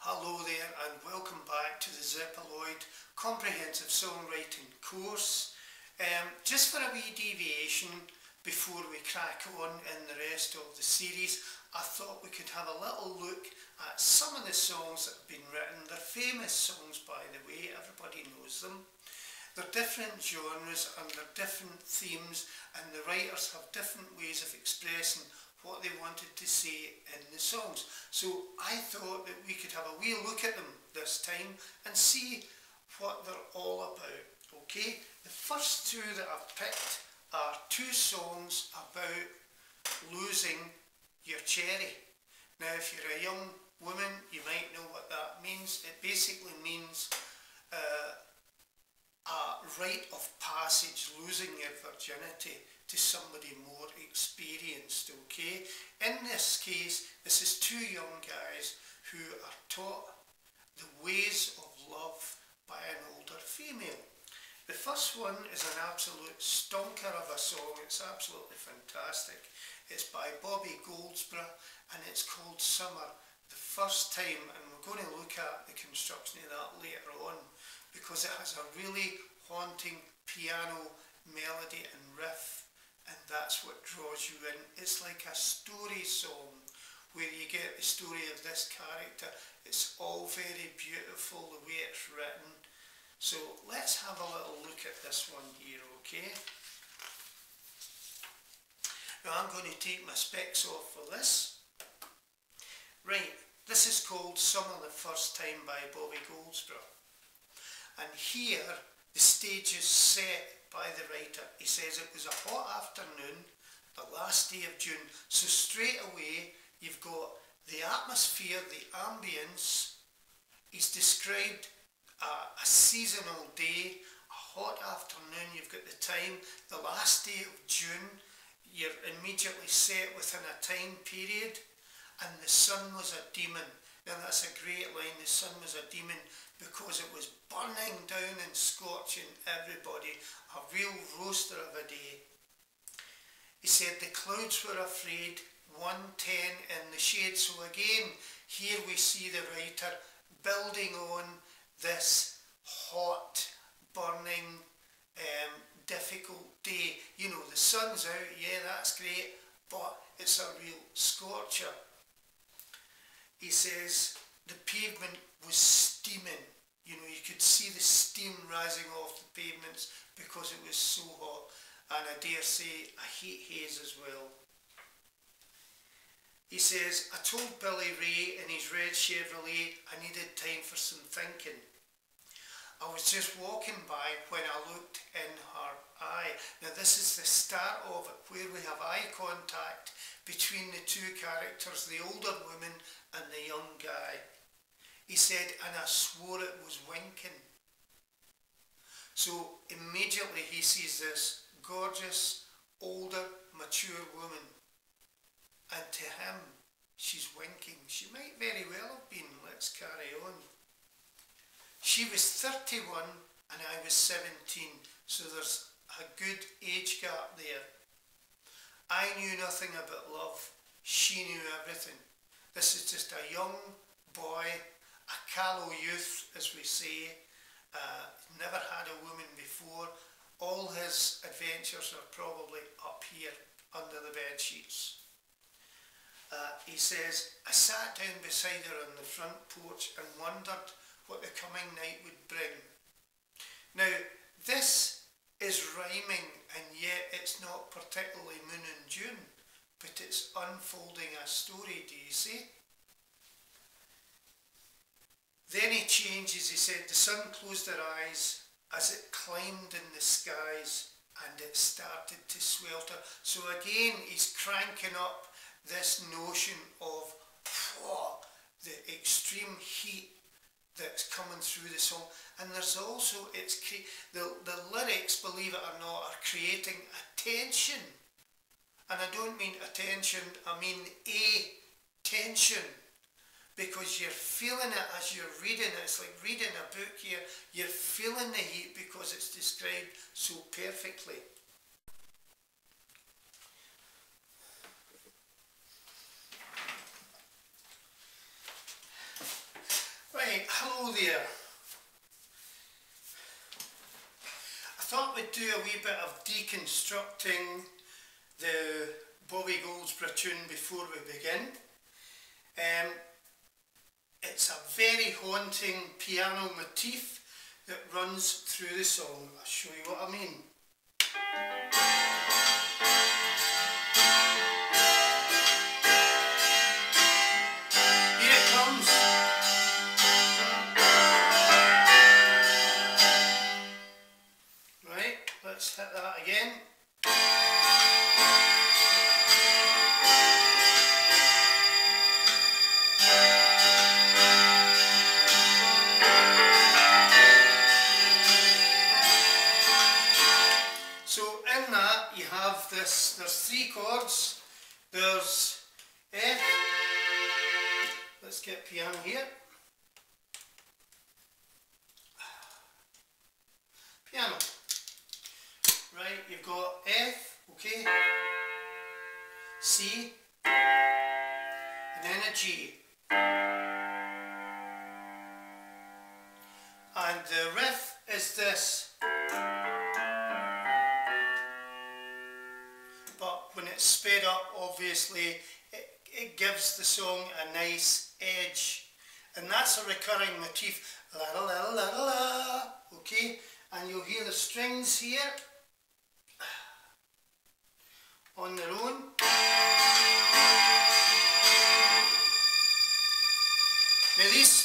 Hello there and welcome back to the Zepoloid Comprehensive Songwriting course. Um, just for a wee deviation before we crack on in the rest of the series, I thought we could have a little look at some of the songs that have been written. They're famous songs by the way, everybody knows them. They're different genres and they're different themes and the writers have different ways of expressing what they wanted to say in the songs. So I thought that we could have a wee look at them this time and see what they're all about. Okay, the first two that I've picked are two songs about losing your cherry. Now if you're a young woman you might know what that means. It basically means uh, a rite of passage, losing your virginity to somebody more experienced, okay? In this case, this is two young guys who are taught the ways of love by an older female. The first one is an absolute stonker of a song, it's absolutely fantastic. It's by Bobby Goldsboro and it's called Summer. The first time, and we're going to look at the construction of that later on, because it has a really haunting piano melody and riff and that's what draws you in. It's like a story song where you get the story of this character. It's all very beautiful the way it's written. So let's have a little look at this one here, okay? Now I'm going to take my specs off for this. Right, this is called Summer the First Time by Bobby Goldsboro. And here the stage is set by the writer. He says it was a hot afternoon, the last day of June. So straight away you've got the atmosphere, the ambience. He's described a, a seasonal day, a hot afternoon. You've got the time, the last day of June. You're immediately set within a time period. And the sun was a demon. Now that's a great line. The sun was a demon because it was burning down and scorching everybody. A real roaster of a day. He said the clouds were afraid, 110 in the shade. So again, here we see the writer building on this hot, burning, um, difficult day. You know, the sun's out, yeah, that's great, but it's a real scorcher he says the pavement was steaming. You know, you could see the steam rising off the pavements because it was so hot. And I dare say a heat haze as well. He says, I told Billy Ray in his red Chevrolet I needed time for some thinking. I was just walking by when I looked in her eye. Now this is the start of it, where we have eye contact between the two characters, the older woman and the young guy. He said, and I swore it was winking. So immediately he sees this gorgeous, older, mature woman. And to him, she's winking. She might very well have been. Let's carry on. She was 31 and I was 17. So there's a good age gap there. I knew nothing about love. She knew everything. This is just a young boy, a callow youth, as we say, uh, never had a woman before. All his adventures are probably up here under the bed sheets. Uh, he says, I sat down beside her on the front porch and wondered what the coming night would bring. Now, this is rhyming and yet it's not particularly moon and June but it's unfolding a story, do you see? Then he changes, he said, the sun closed her eyes as it climbed in the skies and it started to swelter. So again, he's cranking up this notion of the extreme heat that's coming through the song. And there's also, it's the, the lyrics, believe it or not, are creating attention. and I don't mean attention, I mean a tension. Because you're feeling it as you're reading it. It's like reading a book here. You're feeling the heat because it's described so perfectly. hello there. I thought we'd do a wee bit of deconstructing the Bobby Goldsboro tune before we begin. Um, it's a very haunting piano motif that runs through the song. I'll show you what I mean. C. And then a G. And the riff is this. But when it's sped up obviously it, it gives the song a nice edge and that's a recurring motif la la la la la la okay and you'll hear the strings here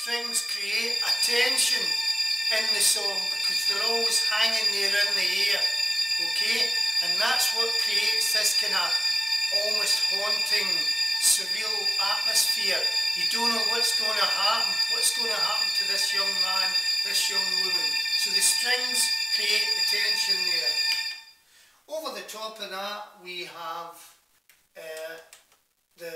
strings create a tension in the song because they're always hanging there in the air okay and that's what creates this kind of almost haunting, surreal atmosphere. You don't know what's going to happen, what's going to happen to this young man, this young woman. So the strings create the tension there. Over the top of that we have uh, the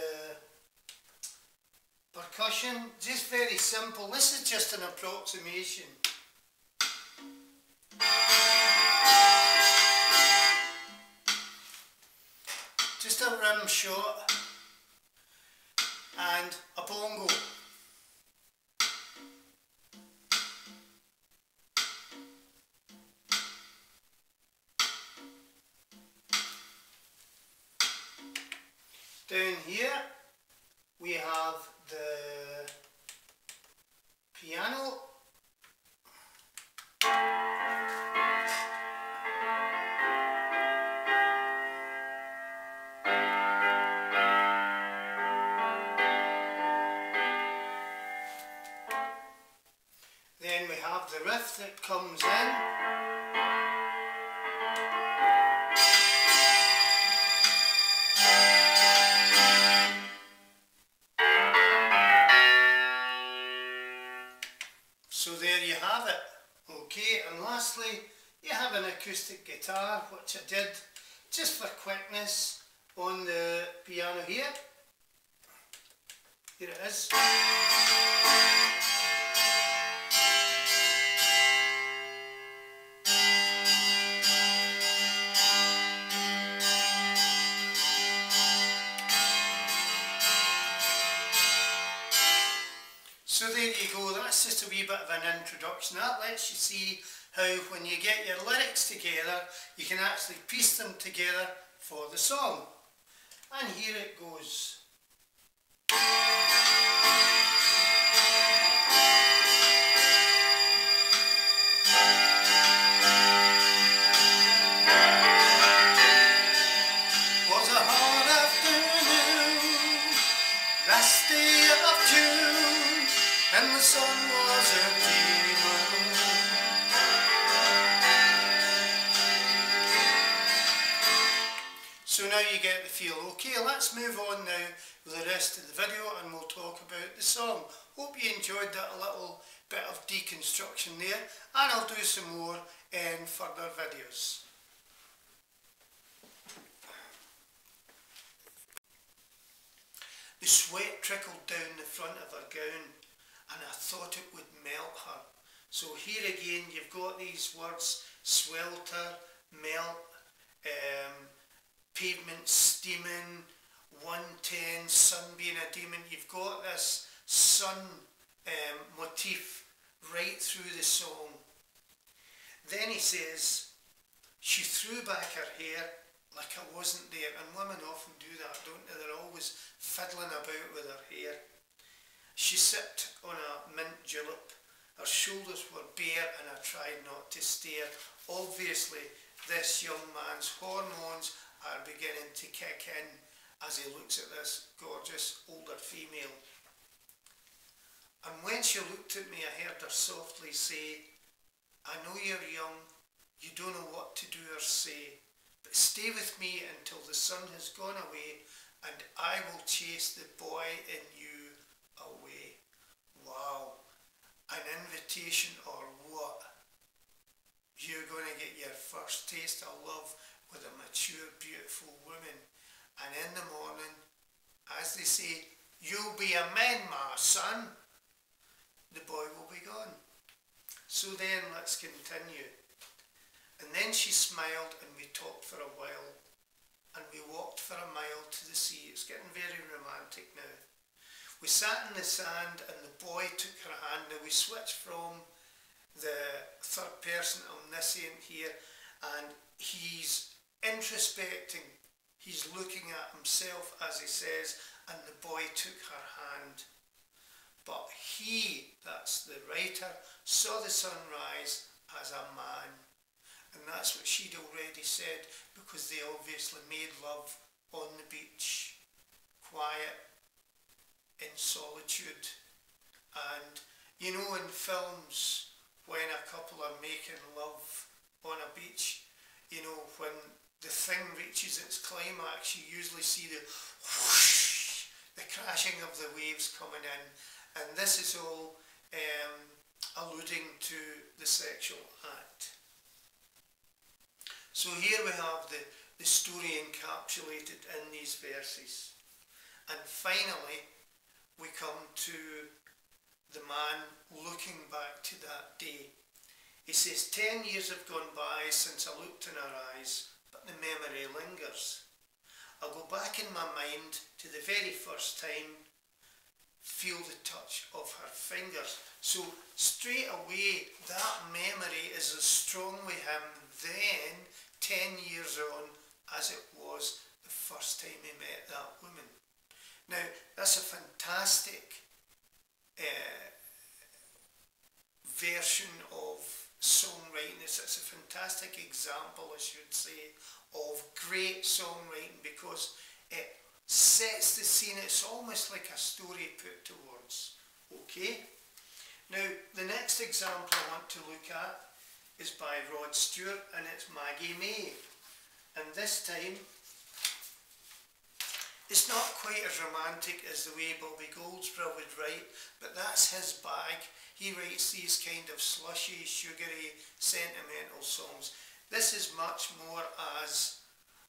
percussion, just very simple. This is just an approximation. just a rim shot and a bongo. That comes in. So there you have it. Okay, and lastly, you have an acoustic guitar, which I did just for quickness on the piano here. Here it is. That lets you see how when you get your lyrics together, you can actually piece them together for the song. And here it goes. You enjoyed that little bit of deconstruction there and I'll do some more in further videos. The sweat trickled down the front of her gown and I thought it would melt her. So here again you've got these words swelter, melt, um, pavement steaming, 110, sun being a demon. You've got this sun um, motif right through the song. Then he says, she threw back her hair like I wasn't there. And women often do that, don't they? They're always fiddling about with her hair. She sipped on a mint julep. Her shoulders were bare and I tried not to stare. Obviously, this young man's hormones are beginning to kick in as he looks at this gorgeous older female. And when she looked at me, I heard her softly say, I know you're young, you don't know what to do or say, but stay with me until the sun has gone away and I will chase the boy in you away. Wow, an invitation or what? You're going to get your first taste of love with a mature, beautiful woman. And in the morning, as they say, you'll be a man, my son. The boy will be gone. So then, let's continue. And then she smiled and we talked for a while. And we walked for a mile to the sea. It's getting very romantic now. We sat in the sand and the boy took her hand. Now we switched from the third person omniscient here and he's introspecting. He's looking at himself as he says, and the boy took her hand. But he, that's the writer, saw the sunrise as a man. And that's what she'd already said because they obviously made love on the beach, quiet, in solitude. And you know, in films, when a couple are making love on a beach, you know, when the thing reaches its climax, you usually see the whoosh, the crashing of the waves coming in. And this is all um, alluding to the sexual act. So here we have the, the story encapsulated in these verses. And finally, we come to the man looking back to that day. He says, Ten years have gone by since I looked in her eyes, but the memory lingers. I go back in my mind to the very first time, feel the touch of her fingers. So straight away, that memory is as strong with him then, ten years on, as it was the first time he met that woman. Now, that's a fantastic uh, version of songwriting. It's, it's a fantastic example, I should say, of great songwriting because it sets the scene. It's almost like a story put to words. Okay? Now, the next example I want to look at is by Rod Stewart and it's Maggie May. And this time, it's not quite as romantic as the way Bobby Goldsboro would write, but that's his bag. He writes these kind of slushy, sugary, sentimental songs. This is much more as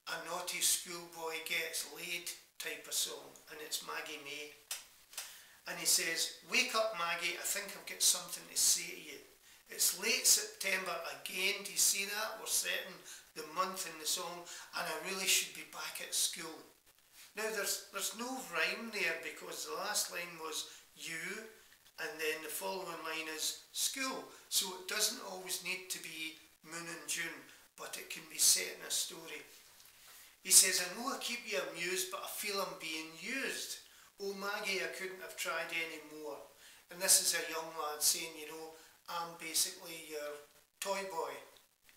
a naughty schoolboy gets laid type of song, and it's Maggie May. And he says, wake up Maggie, I think I've got something to say to you. It's late September again, do you see that? We're setting the month in the song, and I really should be back at school. Now there's, there's no rhyme there because the last line was you and then the following line is school. So it doesn't always need to be moon and June, but it can be set in a story. He says, I know I keep you amused, but I feel I'm being used. Oh Maggie, I couldn't have tried any more. And this is a young lad saying, you know, I'm basically your toy boy,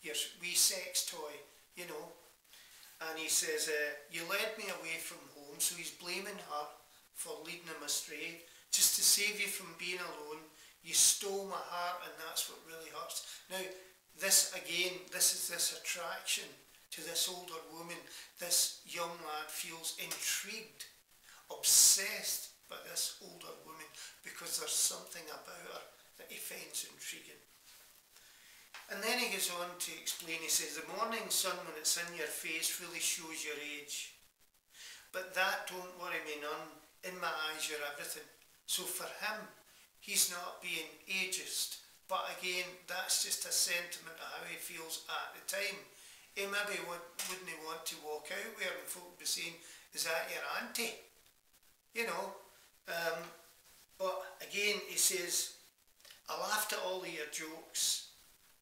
your wee sex toy, you know and he says, uh, you led me away from home, so he's blaming her for leading him astray, just to save you from being alone. You stole my heart and that's what really hurts. Now, this again, this is this attraction to this older woman. This young lad feels intrigued, obsessed by this older woman because there's something about her that he finds intriguing. And then he goes on to explain, he says, the morning sun when it's in your face really shows your age. But that don't worry me none. In my eyes you're everything. So for him, he's not being ageist. But again, that's just a sentiment of how he feels at the time. He maybe would, wouldn't he want to walk out where and folk would be saying, is that your auntie? You know. Um, but again, he says, I laughed at all of your jokes.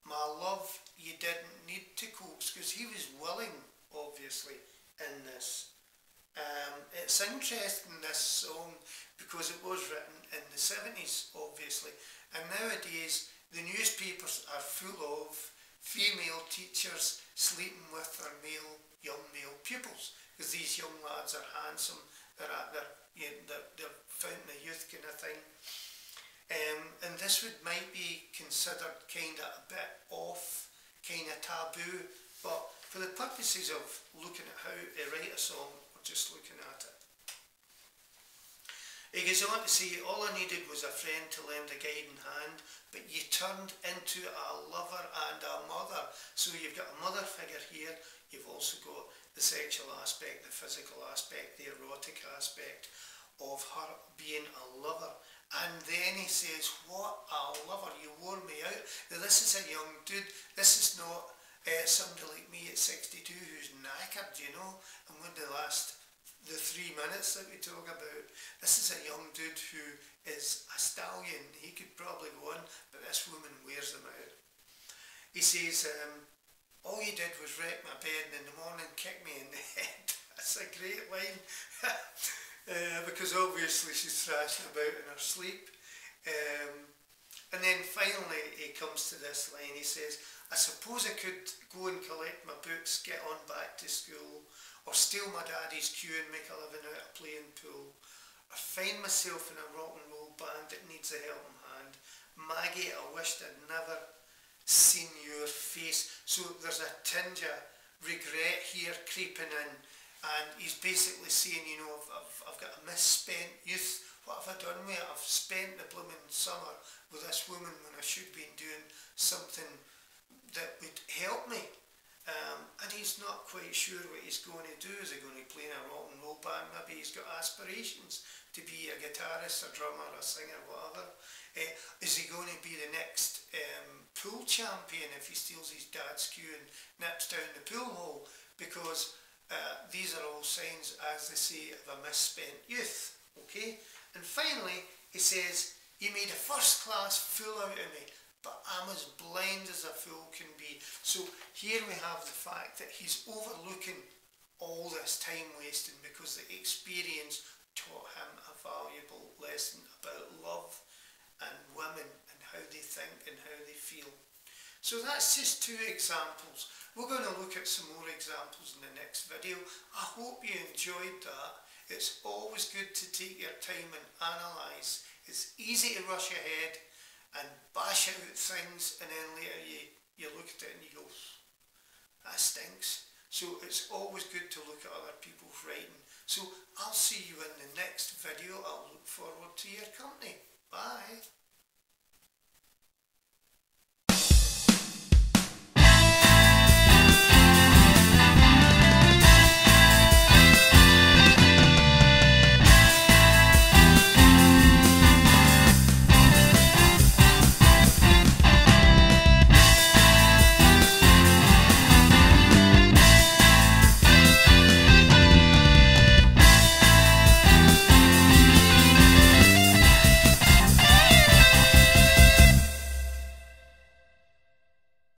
My love, you didn't need to coax because he was willing, obviously, in this. Um, it's interesting, this song, because it was written in the 70s, obviously, and nowadays the newspapers are full of female teachers sleeping with their male, young male pupils, because these young lads are handsome, they're at their, you know, they're, they're fountain of youth kind of thing. Um, and this would might be considered kind of a bit off, kind of taboo, but for the purposes of looking at how to write a song, we're just looking at it. He goes on to say, all I needed was a friend to lend a guiding hand, turned into a lover and a mother. So you've got a mother figure here, you've also got the sexual aspect, the physical aspect, the erotic aspect of her being a lover. And then he says, what a lover, you wore me out. Now this is a young dude, this is not uh, somebody like me at 62 who's knackered, you know, and when the last, the three minutes that we talk about, this is a young dude who is a stallion. He could probably go on, but this woman wears him out. He says, um, all you did was wreck my bed and in the morning kick me in the head. That's a great line. Uh, because obviously she's thrashing about in her sleep. Um, and then finally he comes to this line, he says, I suppose I could go and collect my books, get on back to school, or steal my daddy's cue and make a living out of playing pool, or find myself in a rock and roll band that needs a helping hand. Maggie, I wished I'd never seen your face. So there's a tinge of regret here creeping in and he's basically saying, you know, I've, I've, I've got a misspent youth. What have I done with it? I've spent the blooming summer with this woman when I should have been doing something that would help me. Um, and he's not quite sure what he's going to do. Is he going to play in a rock and roll band? Maybe he's got aspirations to be a guitarist, a drummer, a singer, whatever. Uh, is he going to be the next um, pool champion if he steals his dad's cue and nips down the pool hole? Because uh, these are all signs, as they say, of a misspent youth. Okay? And finally, he says, You made a first class fool out of me, but I'm as blind as a fool can be. So here we have the fact that he's overlooking all this time wasting because the experience taught him a valuable lesson about love and women and how they think and how they feel. So that's just two examples. We're going to look at some more examples in the next video. I hope you enjoyed that. It's always good to take your time and analyse. It's easy to rush ahead and bash out things and then later you, you look at it and you go, that stinks. So it's always good to look at other people's writing. So I'll see you in the next video. I'll look forward to your company. Bye.